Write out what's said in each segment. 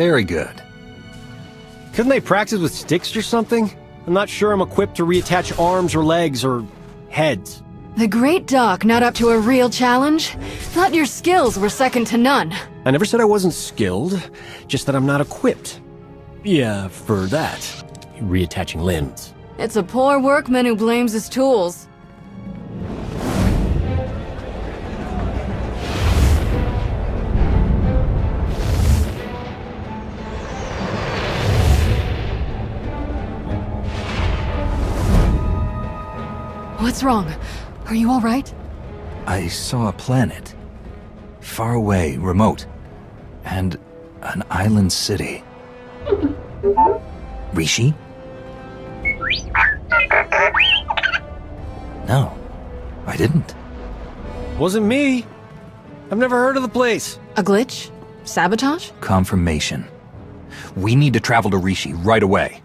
Very good. Couldn't they practice with sticks or something? I'm not sure I'm equipped to reattach arms or legs or heads. The Great Doc not up to a real challenge? Thought your skills were second to none. I never said I wasn't skilled, just that I'm not equipped. Yeah, for that. Reattaching limbs. It's a poor workman who blames his tools. What's wrong? Are you alright? I saw a planet. Far away, remote. And an island city. Rishi? No, I didn't. Wasn't me. I've never heard of the place. A glitch? Sabotage? Confirmation. We need to travel to Rishi right away.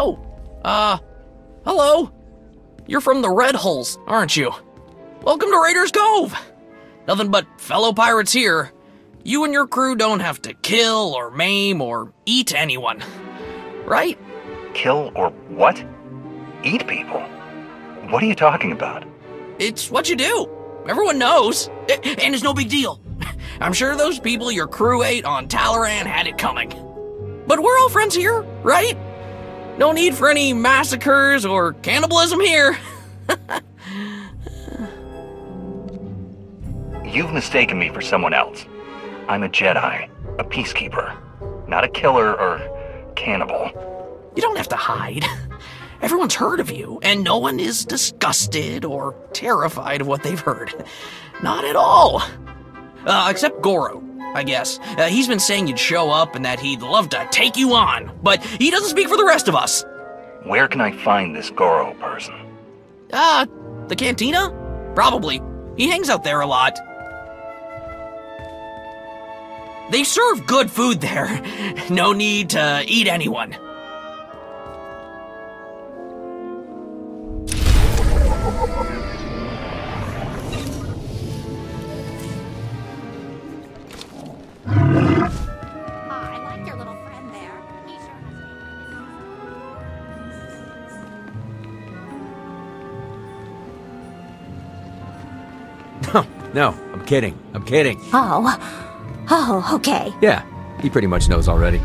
Oh, uh, hello. You're from the Red Hulls, aren't you? Welcome to Raiders Cove! Nothing but fellow pirates here. You and your crew don't have to kill or maim or eat anyone. Right? Kill or what? Eat people? What are you talking about? It's what you do. Everyone knows. And it's no big deal. I'm sure those people your crew ate on Talaran had it coming. But we're all friends here, right? No need for any massacres or cannibalism here. You've mistaken me for someone else. I'm a Jedi, a peacekeeper, not a killer or cannibal. You don't have to hide. Everyone's heard of you, and no one is disgusted or terrified of what they've heard. Not at all. Uh, except Goro, I guess. Uh, he's been saying you'd show up and that he'd love to take you on, but he doesn't speak for the rest of us. Where can I find this Goro person? Uh, the cantina? Probably. He hangs out there a lot. They serve good food there. No need to eat anyone. Has No, I'm kidding. I'm kidding. Oh. Oh, okay. Yeah, he pretty much knows already.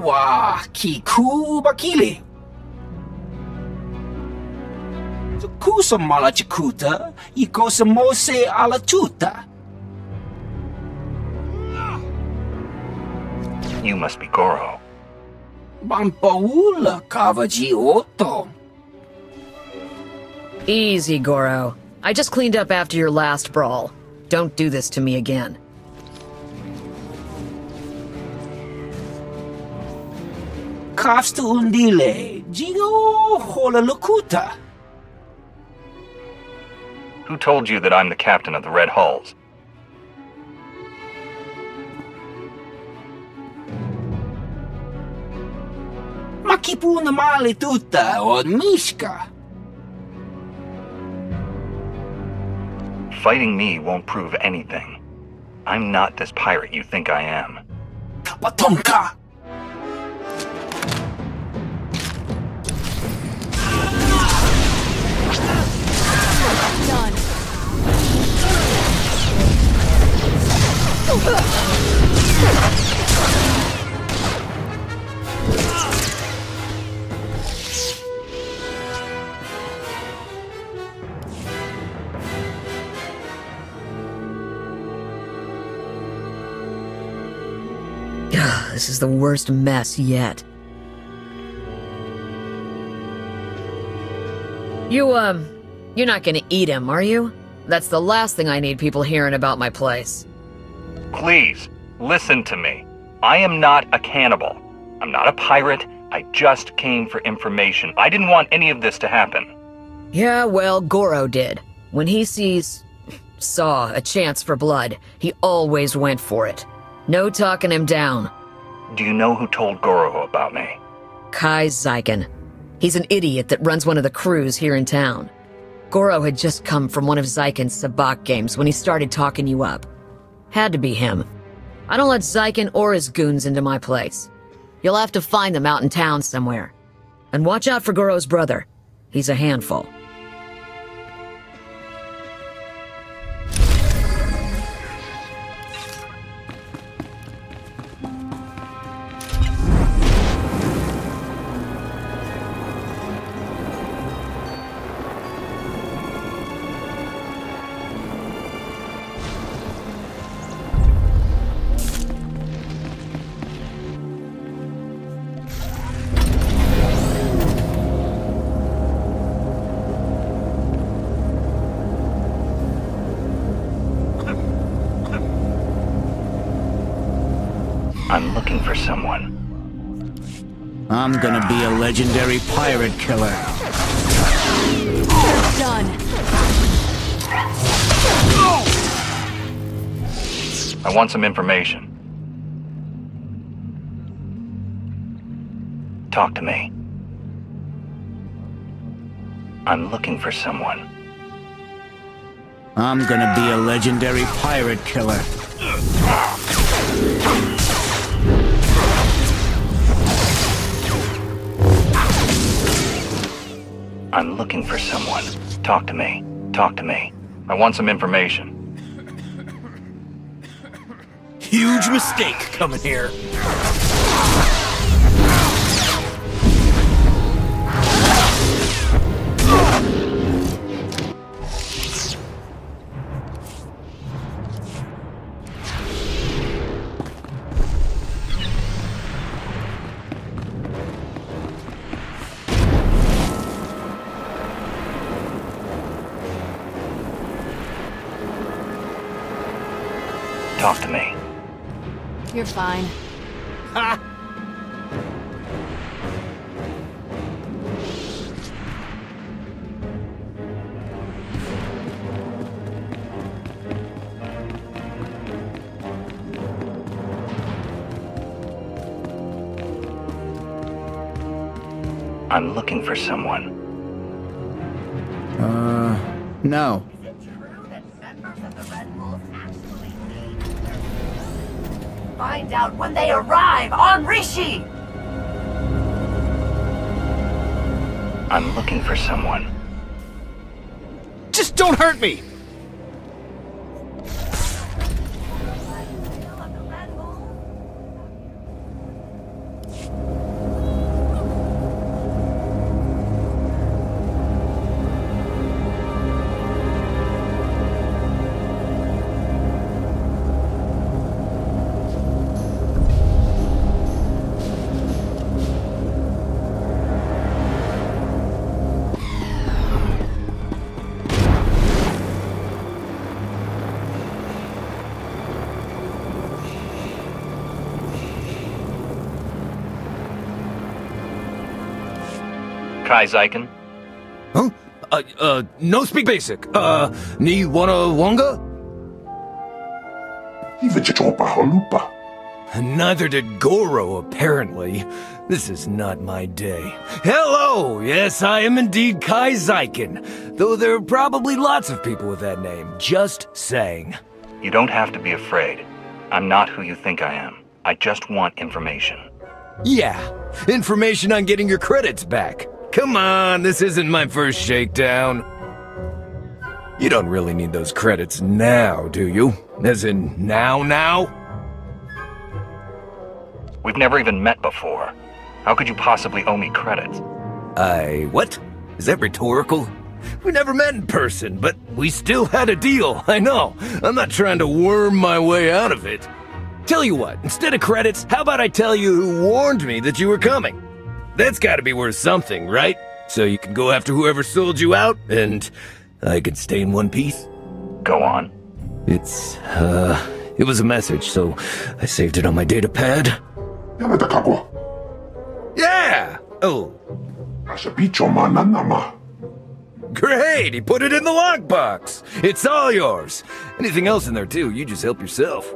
Togawa Kiku Bakili. Kusa Malachikuta, Ikosa Mose Alatuta. You must be Goro. Bampaula Kavaji Oto. Easy, Goro. I just cleaned up after your last brawl. Don't do this to me again. Kafsta Undile, Jigo. Who told you that I'm the captain of the Red Hulls? Makipuna Mali Tuta or Mishka. Fighting me won't prove anything. I'm not this pirate you think I am. Kapatonka. this is the worst mess yet. You, um, you're not gonna eat him, are you? That's the last thing I need people hearing about my place. Please, listen to me. I am not a cannibal. I'm not a pirate. I just came for information. I didn't want any of this to happen. Yeah, well, Goro did. When he sees. saw a chance for blood, he always went for it. No talking him down. Do you know who told Goro about me? Kai Zykken. He's an idiot that runs one of the crews here in town. Goro had just come from one of Zykken's sabacc games when he started talking you up. Had to be him. I don't let Zykken or his goons into my place. You'll have to find them out in town somewhere. And watch out for Goro's brother. He's a handful. I'm looking for someone. I'm gonna be a legendary pirate killer. Done. I want some information. Talk to me. I'm looking for someone. I'm gonna be a legendary pirate killer. I'm looking for someone. Talk to me. Talk to me. I want some information. Huge mistake coming here. Talk to me. You're fine. I'm looking for someone. Uh, no. Out when they arrive on Rishi! I'm looking for someone. Just don't hurt me! Kai Zykken? Huh? Uh, uh, no speak basic. Uh, ni wanna wonga? Neither did Goro, apparently. This is not my day. Hello! Yes, I am indeed Kai Zykken. Though there are probably lots of people with that name. Just saying. You don't have to be afraid. I'm not who you think I am. I just want information. Yeah, information on getting your credits back. Come on, this isn't my first shakedown. You don't really need those credits now, do you? As in, now now? We've never even met before. How could you possibly owe me credits? I... what? Is that rhetorical? We never met in person, but we still had a deal, I know. I'm not trying to worm my way out of it. Tell you what, instead of credits, how about I tell you who warned me that you were coming? That's gotta be worth something, right? So you can go after whoever sold you out, and I can stay in one piece? Go on. It's, uh, it was a message, so I saved it on my data pad. Yeah! Oh, great! He put it in the lockbox! It's all yours! Anything else in there, too, you just help yourself.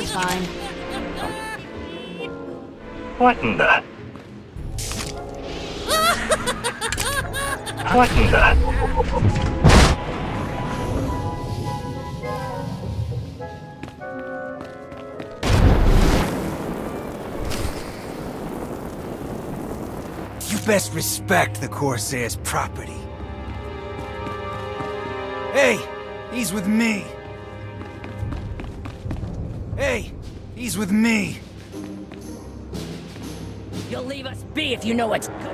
Fine. What in the? What in the? You best respect the Corsair's property. Hey, he's with me. He's with me. You'll leave us be if you know what's good.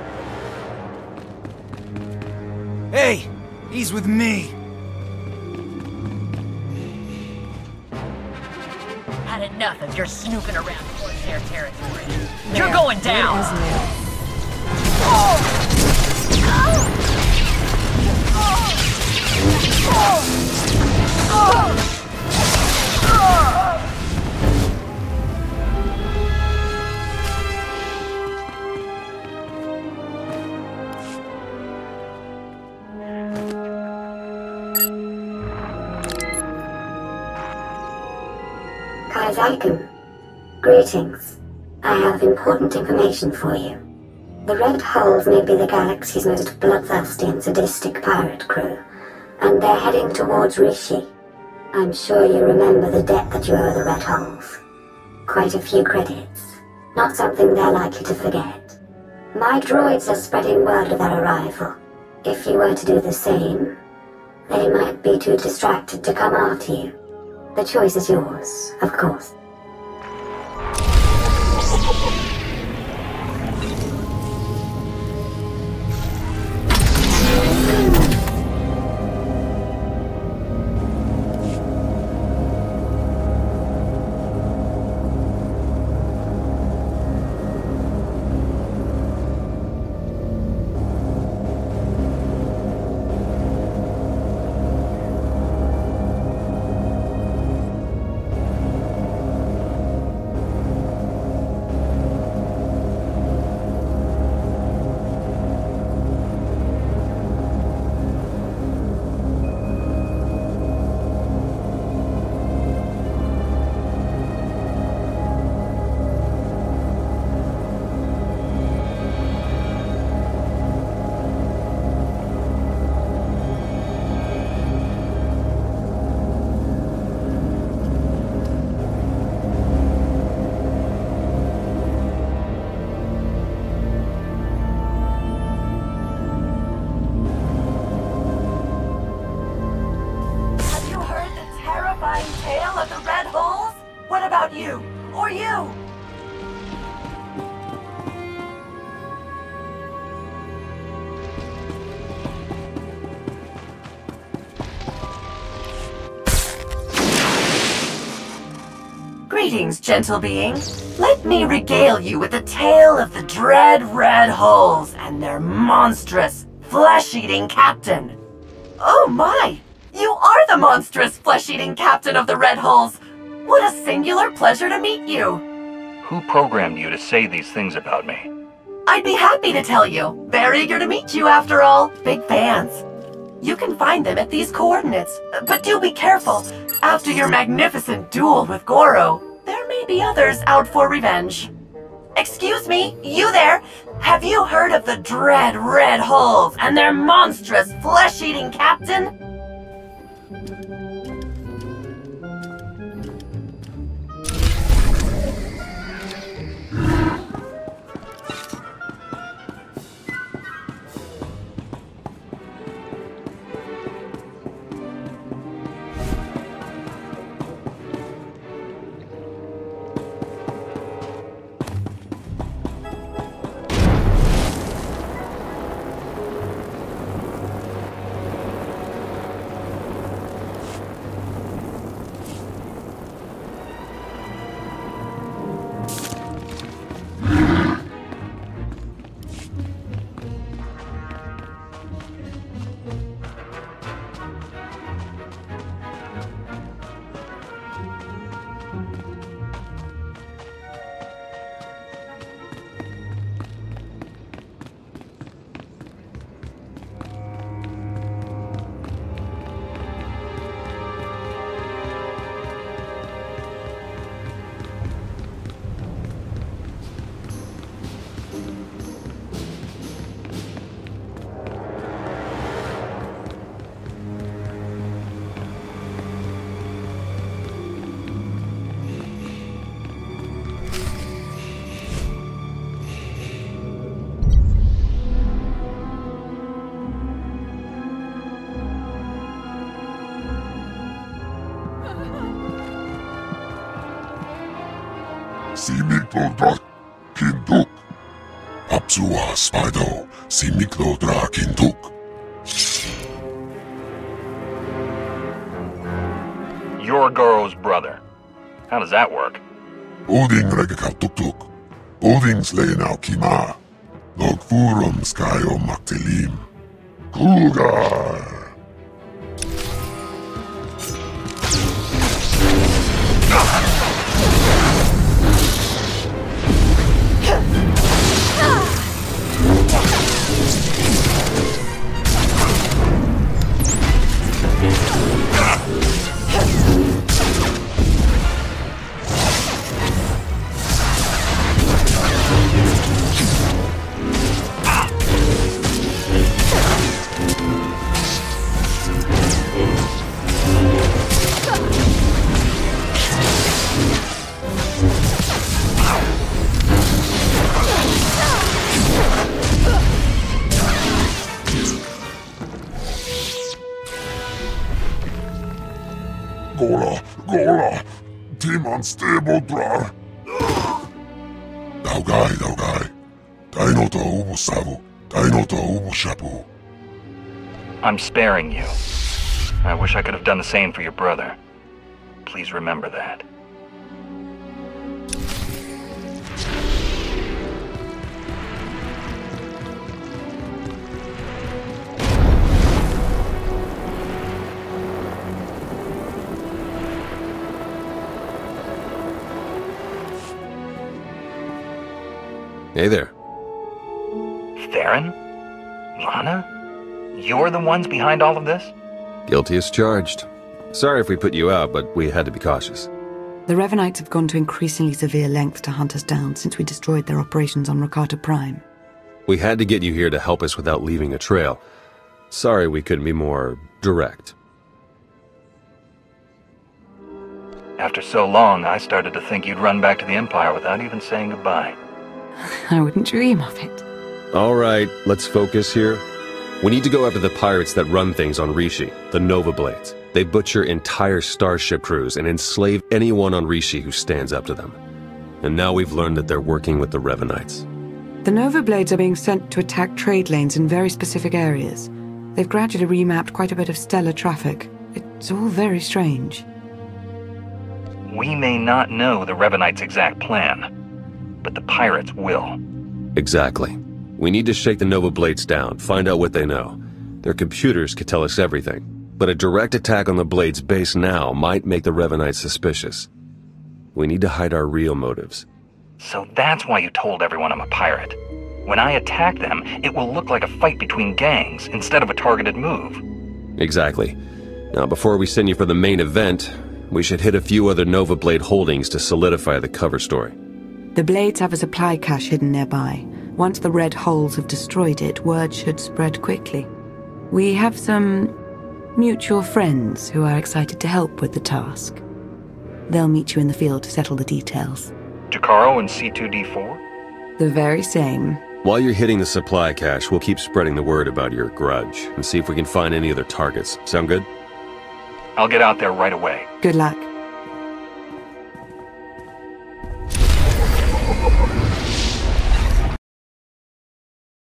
Hey, he's with me. Had enough of your snooping around Corsair territory. You're going down! Oh! Oh! Oh! Kai Zykken, greetings. I have important information for you. The Red Hulls may be the galaxy's most bloodthirsty and sadistic pirate crew, and they're heading towards Rishi. I'm sure you remember the debt that you owe the Red Hulls. Quite a few credits. Not something they're likely to forget. My droids are spreading word of their arrival. If you were to do the same, they might be too distracted to come after you. The choice is yours, of course. Greetings, gentle being. Let me regale you with the tale of the dread Red Hulls and their monstrous, flesh-eating captain. Oh my! You are the monstrous flesh-eating captain of the Red Hulls! What a singular pleasure to meet you! Who programmed you to say these things about me? I'd be happy to tell you. Very eager to meet you after all. Big fans. You can find them at these coordinates. But do be careful. After your magnificent duel with Goro, be others out for revenge. Excuse me, you there? Have you heard of the dread Red Hulls and their monstrous flesh-eating captain? Kinduk. Apsua Spido Simiklo Kinduk. You're Goro's brother. How does that work? Oding Regakal Tuk Oding Slayna Kima. Logfurum Skyo Maktelim. Kugar. Daugai, Daugai. Dino to Ubu. Dino to Ubu. I'm sparing you. I wish I could have done the same for your brother. Please remember that. Hey there. Theron? Lana? You're the ones behind all of this? Guilty as charged. Sorry if we put you out, but we had to be cautious. The Revanites have gone to increasingly severe lengths to hunt us down since we destroyed their operations on Rakata Prime. We had to get you here to help us without leaving a trail. Sorry we couldn't be more direct. After so long, I started to think you'd run back to the Empire without even saying goodbye. I wouldn't dream of it. All right, let's focus here. We need to go after the pirates that run things on Rishi, the Nova Blades. They butcher entire starship crews and enslave anyone on Rishi who stands up to them. And now we've learned that they're working with the Revanites. The Nova Blades are being sent to attack trade lanes in very specific areas. They've gradually remapped quite a bit of stellar traffic. It's all very strange. We may not know the Revanites' exact plan, but the pirates will. Exactly. We need to shake the Nova Blades down, find out what they know. Their computers could tell us everything, but a direct attack on the Blades base now might make the Revanites suspicious. We need to hide our real motives. So that's why you told everyone I'm a pirate. When I attack them, it will look like a fight between gangs instead of a targeted move. Exactly. Now, before we send you for the main event, we should hit a few other Nova Blade holdings to solidify the cover story. The Blades have a supply cache hidden nearby. Once the Red Hulls have destroyed it, word should spread quickly. We have some mutual friends who are excited to help with the task. They'll meet you in the field to settle the details. Jakarro and C2-D4? The very same. While you're hitting the supply cache, we'll keep spreading the word about your grudge and see if we can find any other targets. Sound good? I'll get out there right away. Good luck.